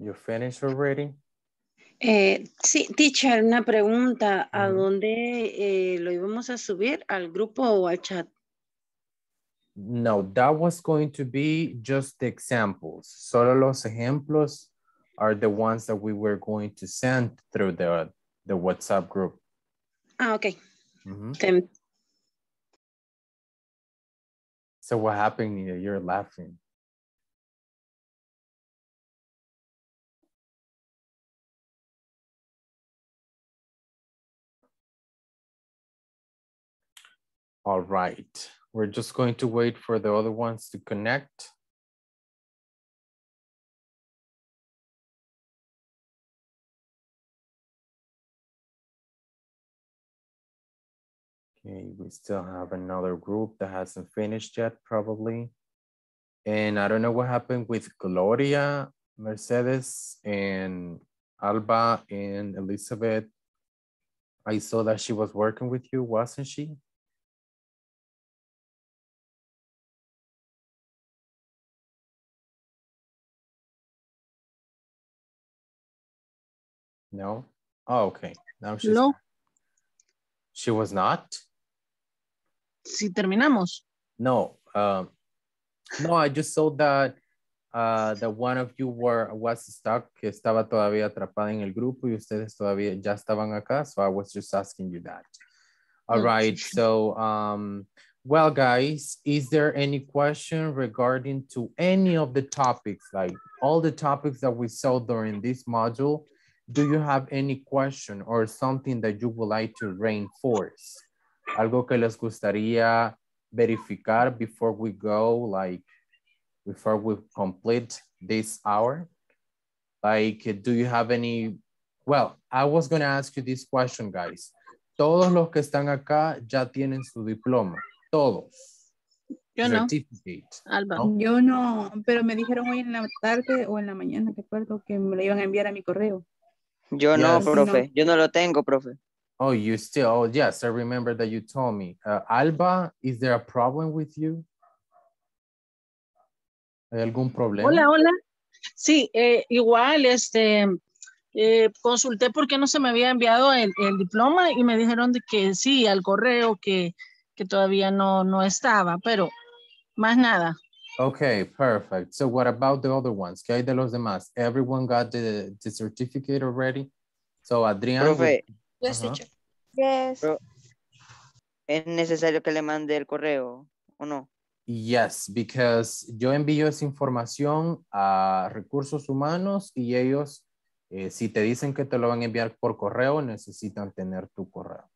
B: You finished already?
E: Eh, sí, teacher, una pregunta. ¿A dónde eh, lo íbamos a subir? ¿Al grupo o al chat?
B: No, that was going to be just the examples. Solo los ejemplos are the ones that we were going to send through the, the WhatsApp group.
E: Ah, ok.
B: Mhm. So what happened? You're laughing. All right, we're just going to wait for the other ones to connect. Okay, we still have another group that hasn't finished yet, probably. And I don't know what happened with Gloria, Mercedes, and Alba, and Elizabeth. I saw that she was working with you, wasn't she? No? Oh, okay. Now she's,
M: No,
B: she was not?
M: si terminamos.
B: No, um, no, I just saw that uh, that one of you were was stuck, que estaba todavía atrapada en el grupo y ustedes todavía ya estaban acá, so I was just asking you that. All right. So um, well, guys, is there any question regarding to any of the topics, like all the topics that we saw during this module? Do you have any question or something that you would like to reinforce? Algo que les gustaría verificar before we go, like before we complete this hour? Like, do you have any, well, I was gonna ask you this question, guys. Todos los que están acá ya tienen su diploma, todos.
M: Yo no,
B: Certificate.
M: Alba.
B: ¿no?
A: Yo no, pero me dijeron hoy en la tarde o en la mañana, recuerdo que me lo iban a enviar a mi correo.
C: Yo no, profe. Yo no lo tengo, profe.
B: Oh, you still, oh, yes, I remember that you told me. Uh, Alba, is there a problem with you? ¿Hay algún problema?
M: Hola, hola. Sí, eh, igual, este, eh, consulté por qué no se me había enviado el, el diploma y me dijeron de que sí, al correo, que, que todavía no, no estaba, pero más nada.
B: Okay, perfect. So what about the other ones? ¿Qué hay de los demás? Everyone got the, the certificate already? So Adrián.
C: Profe,
B: Yes, Ajá. teacher.
K: Yes.
C: Pro- ¿es necesario que le mande el correo o no?
B: Yes, because yo envío esa información a recursos humanos y ellos, eh, si te dicen que te lo van a enviar por correo, necesitan tener tu correo.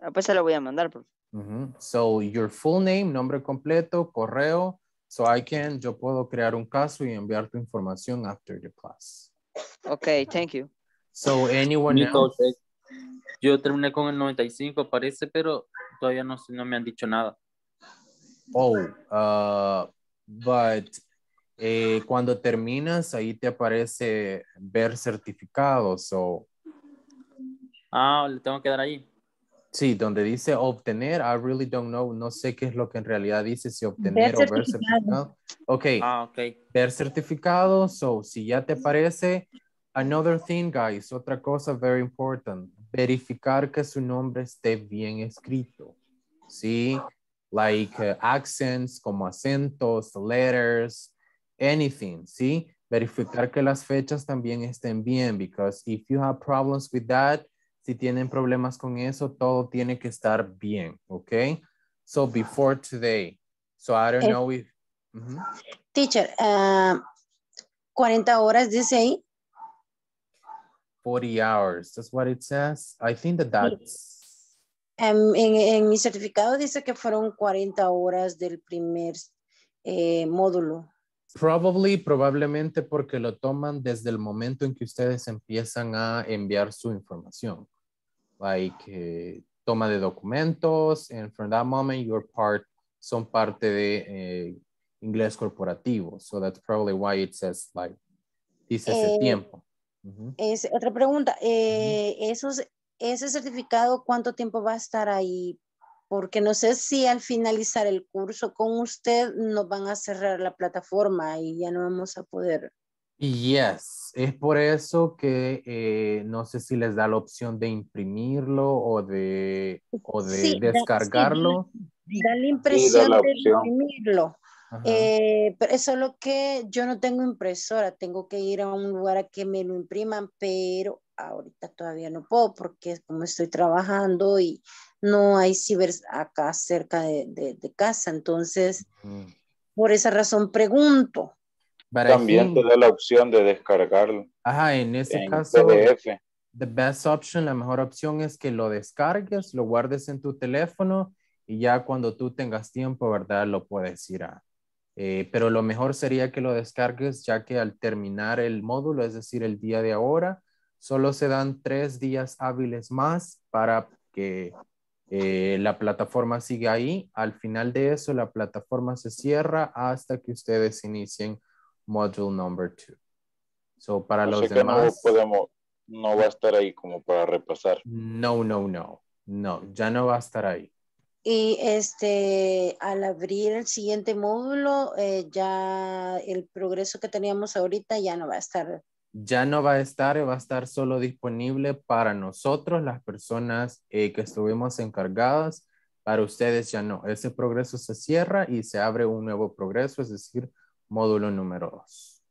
C: Ah, pues se lo voy a mandar, profe.
B: Ujú. So your full name, nombre completo, correo, so I can, yo puedo crear un caso y enviar tu información after the class.
C: Ok, thank you.
B: So anyone
J: Nico,
B: else?
J: yo terminé con el 95, parece, pero todavía no, no me han dicho nada.
B: Oh, uh, but eh, cuando terminas, ahí te aparece ver certificados o
J: Ah, le tengo que dar ahí.
B: Sí, donde dice obtener, I really don't know, no sé qué es lo que en realidad dice, si obtener o ver certificado. Ok,
J: Ah, ok.
B: ver certificado, so si ya te aparece, another thing, guys, otra cosa very important, verificar que su nombre esté bien escrito, ¿sí? Like uh, accents, como acentos, letters, anything, ¿sí? Verificar que las fechas también estén bien, because if you have problems with that, si tienen problemas con eso, todo tiene que estar bien, ¿ok? So before today, so I don't
E: Eh.
B: know if...
E: Teacher, ah, 40 horas dice ahí.
B: 40 hours. That's what it says. I think that that's
E: Em, en, en mi certificado dice que fueron 40 horas del primer eh, módulo.
B: Probably, probablemente porque lo toman desde el momento en que ustedes empiezan a enviar su información. Like, eh, toma de documentos, and from that moment, your part, son parte de eh, inglés corporativo. So that's probably why it says, like, dice ese
E: Eh,
B: tiempo. Ujú.
E: Es, otra pregunta, eh, esos, ese certificado, ¿cuánto tiempo va a estar ahí? Porque no sé si al finalizar el curso con usted nos van a cerrar la plataforma y ya no vamos a poder.
B: Yes, es por eso que eh, no sé si les da la opción de imprimirlo o de, o de
E: Sí, da- sí,
B: descargarlo.
E: Da la impresión
D: la
E: de
D: opción.
E: imprimirlo. Eh, pero es solo que yo no tengo impresora, tengo que ir a un lugar a que me lo impriman, pero ahorita todavía no puedo porque como estoy trabajando y no hay ciber acá cerca de, de- de casa, entonces
B: Mm.
E: por esa razón pregunto.
B: But
D: También te da la opción de descargarlo
B: Ajá, en ese
D: en
B: caso,
D: PDF.
B: the best option, la mejor opción es que lo descargues, lo guardes en tu teléfono y ya cuando tú tengas tiempo, ¿verdad? Lo puedes ir a. eh, pero lo mejor sería que lo descargues ya que al terminar el módulo, es decir, el día de ahora, solo se dan tres días hábiles más para que eh, la plataforma siga ahí. Al final de eso, la plataforma se cierra hasta que ustedes inicien module number two. So, para
D: O
B: los
D: sea que no
B: demás.
D: podemos, no va a estar ahí como para repasar.
B: No, no, no. No, ya no va a estar ahí.
E: Y este, al abrir el siguiente módulo, eh, ya el progreso que teníamos ahorita ya no va a estar.
B: Ya no va a estar, va a estar solo disponible para nosotros, las personas eh, que estuvimos encargadas. Para ustedes ya no. Ese progreso se cierra y se abre un nuevo progreso, es decir, módulo número dos.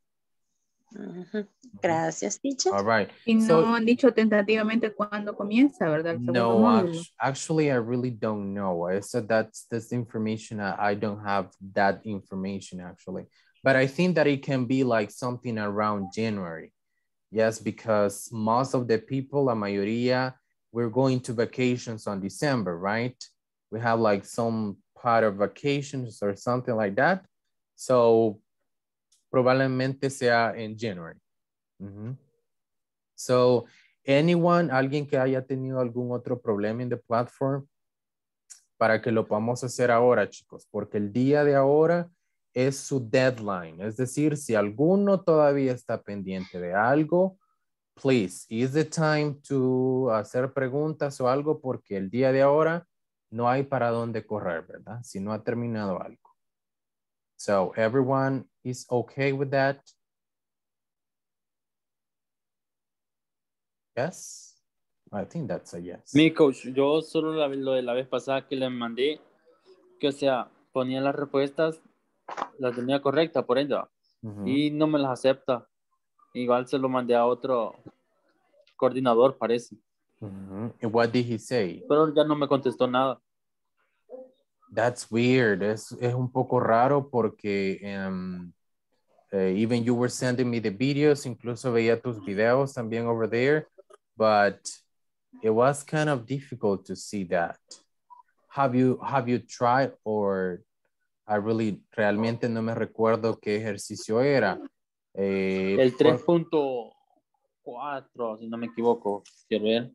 E: Ujú. Gracias, teacher.
B: All right.
A: Y no
B: So-
A: han dicho tentativamente cuándo comienza, ¿verdad? El
B: No, act- actually, I really don't know. I said that's that's information. I, I don't have that information actually, but I think that it can be like something around January. Yes, because most of the people, la mayoría, we're going to vacations on December, right? We have like some part of vacations or something like that. So probablemente sea en January. Mhm. So anyone, alguien que haya tenido algún otro problema en the platform, para que lo podamos hacer ahora, chicos, porque el día de ahora es su deadline. Es decir, si alguno todavía está pendiente de algo, please, is the time to hacer preguntas o algo, porque el día de ahora no hay para dónde correr, ¿verdad? Si no ha terminado algo. So everyone is okay with that? Yes? I think that's a yes.
J: Mi coach, yo solo la- lo de la vez pasada que le mandé, que o sea, ponía las respuestas, las tenía correcta por ella,
B: Ujú.
J: y no me las acepta. Igual se lo mandé a otro coordinador, parece.
B: Ujú. And what did he say?
J: Pero ya no me contestó nada.
B: That's weird. Es, es un poco raro porque um, eh, even you were sending me the videos, incluso veía tus videos también over there, but it was kind of difficult to see that. Have you, have you tried or I really, realmente no me recuerdo qué ejercicio era. Eh,
J: El
B: por-
J: 3.4, si no me equivoco, quiero ver.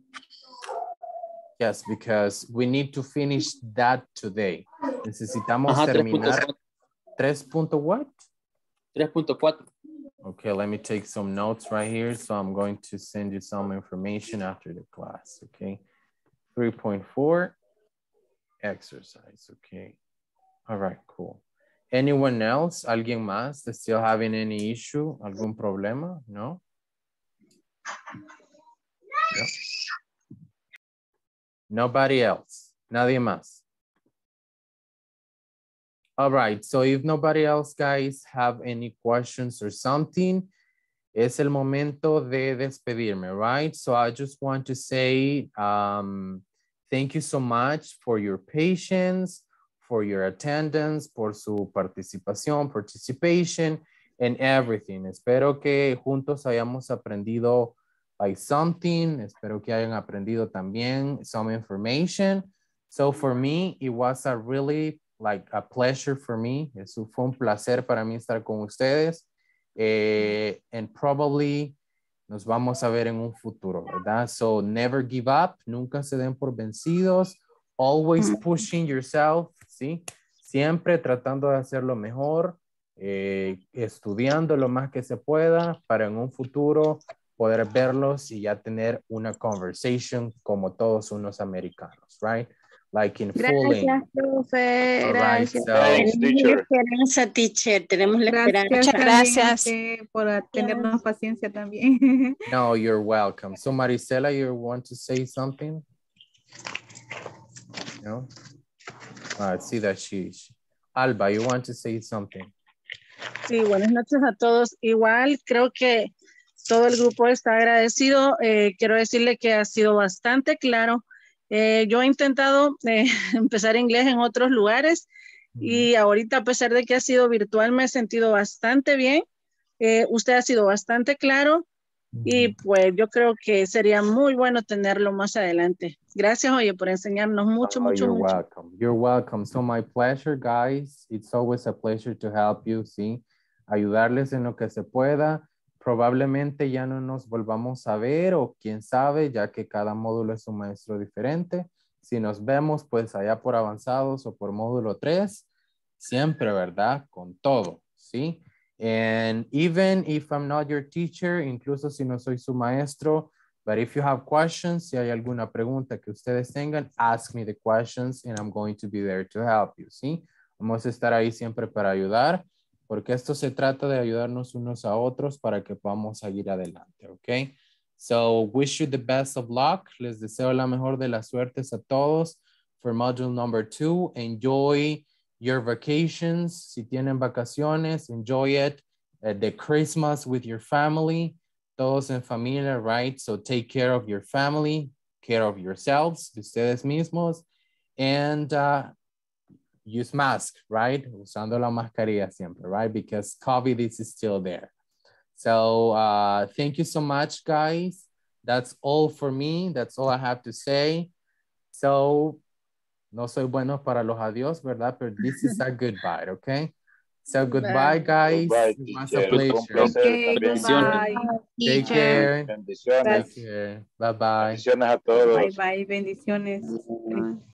B: Yes, because we need to finish that today. Necesitamos
J: Ajá,
B: terminar 3. what?
J: 3.4.
B: Okay, let me take some notes right here. So I'm going to send you some information after the class, okay? 3.4, exercise, okay? All right, cool. Anyone else? ¿Alguien más still having any issue? ¿Algún problema? No? No. Nobody else. Nadie más. All right, so if nobody else, guys, have any questions or something, es el momento de despedirme, right? So I just want to say um, thank you so much for your patience, for your attendance, por su participación, participation, and everything. Espero que juntos hayamos aprendido like something. Espero que hayan aprendido también some information. So for me, it was a really like a pleasure for me. Eso fue un placer para mí estar con ustedes. Eh, and probably nos vamos a ver en un futuro, ¿verdad? So never give up, nunca se den por vencidos, always pushing yourself, ¿sí? Siempre tratando de hacerlo mejor, eh, estudiando lo más que se pueda para en un futuro poder verlos y ya tener una conversation como todos unos americanos, right? Like in full
E: Gracias, profe.
B: Right,
E: Gracias.
B: so-
E: Tenemos la esperanza, teacher. Tenemos la esperanza.
A: Gracias por tenernos paciencia también.
B: No, you're welcome. So Marisela, you want to say something? No? I see that she, she- Alba, you want to say something?
M: Sí, buenas noches a todos. Igual creo que todo el grupo está agradecido. Eh, quiero decirle que ha sido bastante claro. Eh, yo he intentado eh, empezar inglés en otros lugares y ahorita a pesar de que ha sido virtual me he sentido bastante bien. Eh, usted ha sido bastante claro y pues yo creo que sería muy bueno tenerlo más adelante. Gracias, oye, por enseñarnos mucho,
B: Oh,
M: mucho,
B: you're
M: mucho.
B: welcome. You're welcome. So my pleasure, guys. It's always a pleasure to help you, ¿sí? Ayudarles en lo que se pueda. Probablemente ya no nos volvamos a ver o quién sabe, ya que cada módulo es un maestro diferente. Si nos vemos, pues allá por avanzados o por módulo 3, siempre, ¿verdad? Con todo, ¿sí? And even if I'm not your teacher, incluso si no soy su maestro, But if you have questions, si hay alguna pregunta que ustedes tengan, ask me the questions and I'm going to be there to help you, ¿sí? Vamos a estar ahí siempre para ayudar, porque esto se trata de ayudarnos unos a otros para que podamos seguir adelante, ¿ok? So, wish you the best of luck. Les deseo la mejor de las suertes a todos for module number two. Enjoy your vacations. Si tienen vacaciones, enjoy it. Uh, the Christmas with your family todos en familia, right? So take care of your family, care of yourselves, de ustedes mismos, and uh, use mask, right? Usando la mascarilla siempre, right? Because COVID is still there. So uh, thank you so much, guys. That's all for me. That's all I have to say. So, no soy bueno para los adiós, ¿verdad? But this is a goodbye, okay? So goodbye, guys.
D: Goodbye,
B: It was a pleasure.
A: Okay, goodbye.
B: Take care.
D: Bendiciones.
B: Take care. Bye bye.
D: Bendiciones a todos.
A: Bye bye, bendiciones.